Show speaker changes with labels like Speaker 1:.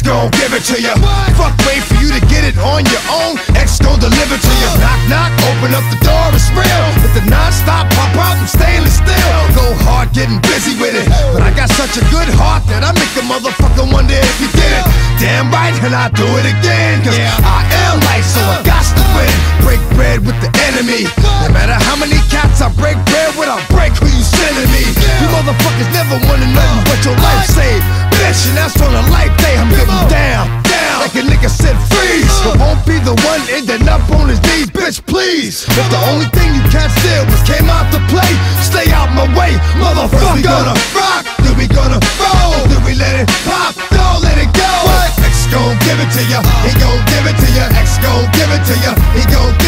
Speaker 1: X gon' give it to ya. Fuck, wait for you to get it on your own. X gon' deliver to ya. Knock, knock, open up the door, it's real. With the non-stop pop out, I'm stainless steel. Go hard, getting busy with it. But I got such a good heart that I make a motherfucker wonder if you did it. Damn right, and I do it again. Cause I am light, so I got to win. Break bread with the enemy. No matter how many cats I break bread with, I'll break who you sending me. You motherfuckers never saved. That's on a life day. I'm getting down, down. Like a nigga said, freeze. But won't be the one ending up on his knees, bitch, please. If the only thing you can't steal was came out to play, stay out my way, motherfucker. We gonna rock, then we gonna roll, then we let it pop, don't let it go. X gon' give it to ya, he gon' give it to ya. X gon' give it to ya, he gon'